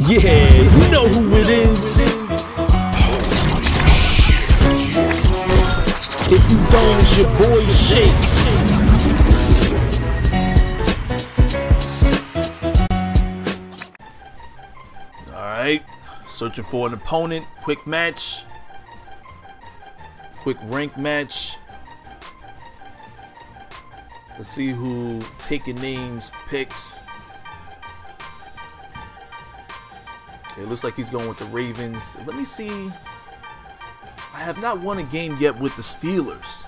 Yeah, you know who it is. If you don't, it's your boy Shake. Alright, searching for an opponent. Quick match. Quick rank match. Let's see who taking names picks. It looks like he's going with the Ravens. Let me see. I have not won a game yet with the Steelers.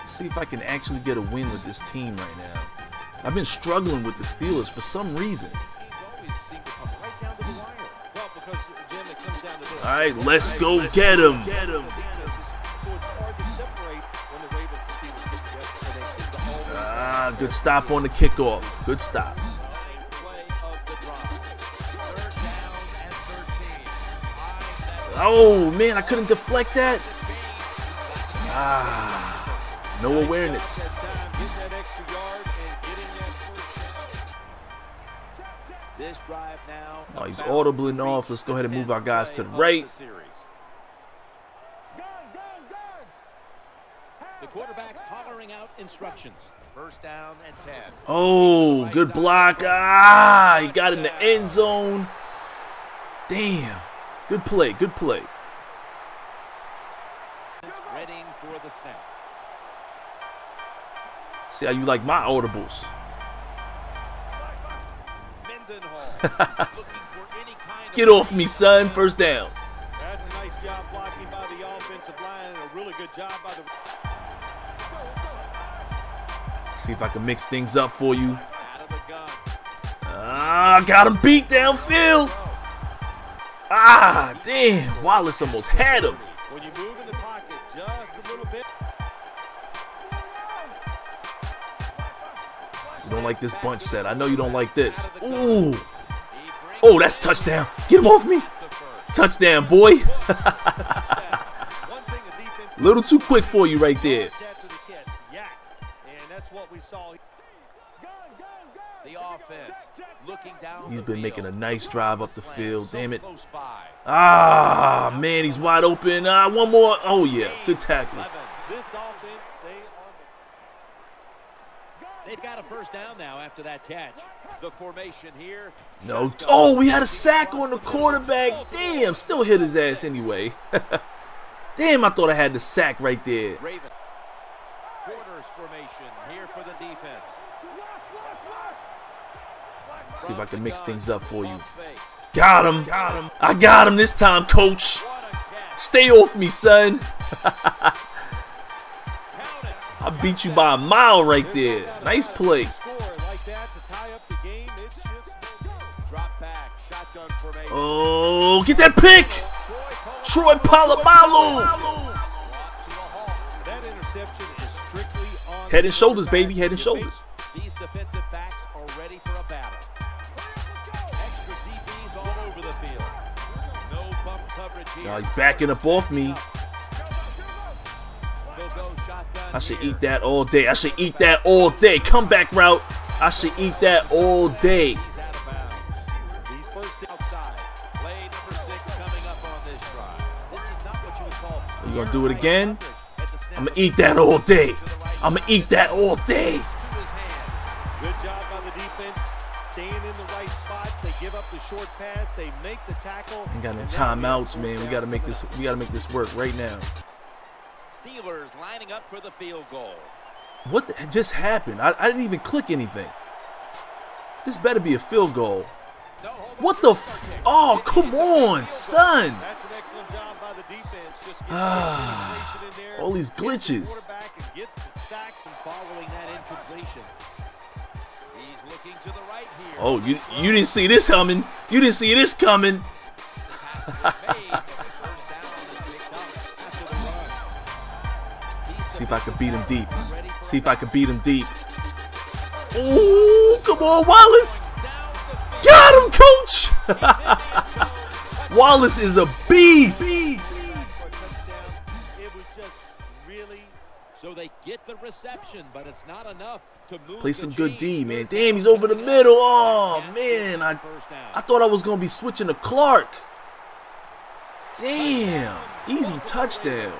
Let's see if I can actually get a win with this team right now. I've been struggling with the Steelers for some reason. All right, let's go get him. Ah, good stop on the kickoff. Good stop. Oh man, I couldn't deflect that. Ah, no awareness. This drive now. Oh, he's audibling off. Let's go ahead and move our guys to the right. The quarterback's hollering out instructions. First down and 10. Oh, good block. Ah, he got in the end zone. Damn. Good play. Good play. Readying for the snap. See how you like my audibles. Mendenhall looking for any kind of Get off me, son. First down. That's a nice job blocking by the offensive line and a really good job by the See if I can mix things up for you. out of the gun. Ah, got him beat downfield. Ah, damn. Wallace almost had him. when you move in the pocket just a little bit. You don't like this bunch set. I know you don't like this. Ooh. Oh, that's touchdown. Get him off me. Touchdown, boy. One thing the defense Little too quick for you right there. He's the been making a nice drive up the field. Damn it. Ah, man, he's wide open. Ah, one more. Oh, yeah. Good tackle. This offense, they are They've got a first down now after that catch. The formation here. No. Oh, we had a sack on the quarterback. Damn, still hit his ass anyway. Damn, I thought I had the sack right there. Raven. Quarters formation here for the defense. See if I can mix things up for you. Got him. Got him. I got him this time, coach. Stay off me, son. I beat you by a mile right there. Nice play. Oh, get that pick. Troy Polamalu. Head and shoulders, baby. Head and shoulders. Now he's backing up off me. They'll go shotgun I should eat that all day. I should eat that all day. Comeback route. I should eat that all day. He's out of bounds. these first Outside. Play number six coming up on this drive. This is not what you would call. You gonna do it again? Snap I'ma eat that all day. right. I'ma eat that all day. Give up the short pass. They make the tackle. Ain't got no and now we have timeouts, man. We gotta make this. We gotta make this work right now. Steelers lining up for the field goal. What the, just happened? I, I didn't even click anything. This better be a field goal. No. What the? F- oh, come on, son. That's an excellent the defense. Gets Ah, all these glitches. Oh, you you didn't see this coming. You didn't see this coming. See if I can beat him deep. See if I can beat him deep. Ooh, come on, Wallace. Got him, coach. Wallace is a beast. The reception, but it's not enough to move Play some good D, man. Damn, he's over the middle. Oh, man. I, I thought I was going to be switching to Clark. Damn. Easy touchdown.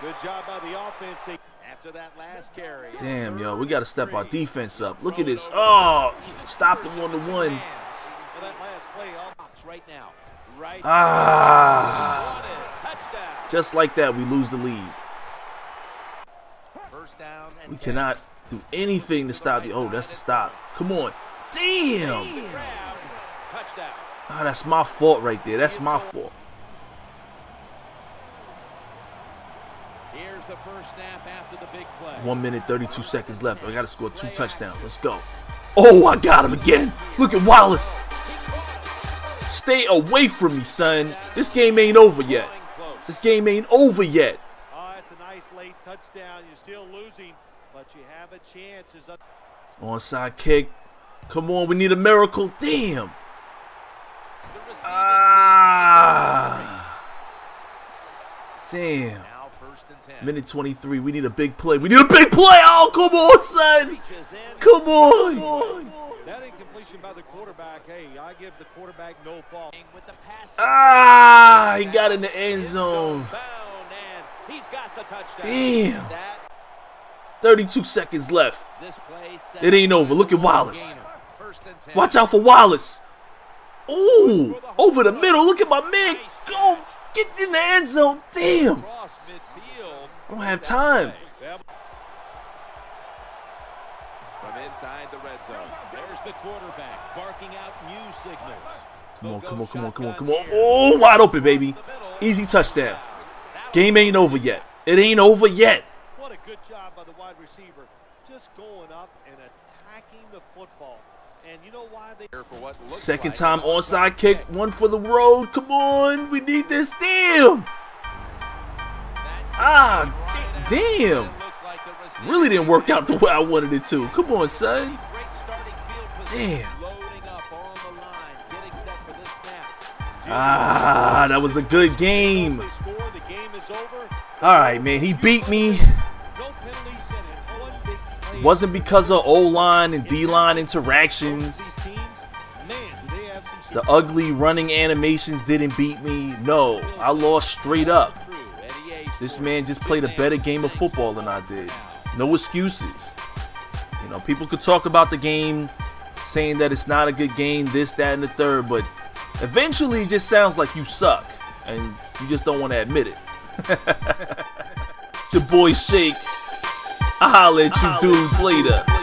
Good job by the offense. After that last carry. Damn, yo. We got to step our defense up. Look at this. Oh, stop the one to one. Well, that last play, all Box right now. Right. Ah. Just like that, we lose the lead. First down and We 10. cannot do anything to stop the. Oh, that's the stop. Come on. Damn. Grab. Touchdown. Ah, that's my fault right there. That's my fault. Here's the first snap after the big play. One minute, 32 seconds left. I got to score two touchdowns. Let's go. Oh, I got him again. Look at Wallace. Stay away from me, son. This game ain't over yet. This game ain't over yet. Oh, it's a nice late touchdown. You're still losing, but you have a chance. Is up. Onside kick. Come on, we need a miracle. Damn. Ah. Damn. now first and 10. Minute 23. We need a big play. We need a big play. Oh, come on, son. Reaches in. Come on. That incompletion by the quarterback. Hey, I give the quarterback no fault. With the pass. Ah, he got in the end zone. He's got the touchdown. Damn. That 32 seconds left. It ain't over. Look at Wallace. First and 10. Watch out for Wallace. Ooh, over the middle. Look at my man. Go get in the end zone. Damn. I don't have time. From inside the red zone. There's the quarterback barking out new signals. Come on, come on, come on, come on, come on. Oh, wide open, baby. Easy touchdown. Game ain't over yet. It ain't over yet. What a good job by the wide receiver. Just going up and attacking the football. And you know why they Here for what looks Second time a onside kick. One for the road. Come on. We need this. Damn. Ah, da- damn. Like Really didn't work out the way I wanted it to. Come on, son. Great starting field position. Damn. Loading up on the line, getting set for this snap. Ah, that was a good game. All right, man. He beat me. Wasn't because of O line and D line interactions. The ugly running animations didn't beat me. No, I lost straight up. This man just played a better game of football than I did. No excuses. You know, people could talk about the game, saying that it's not a good game, this, that, and the third, but eventually it just sounds like you suck, and you just don't want to admit it. It's your boy Shake. I'll holler at you dudes later.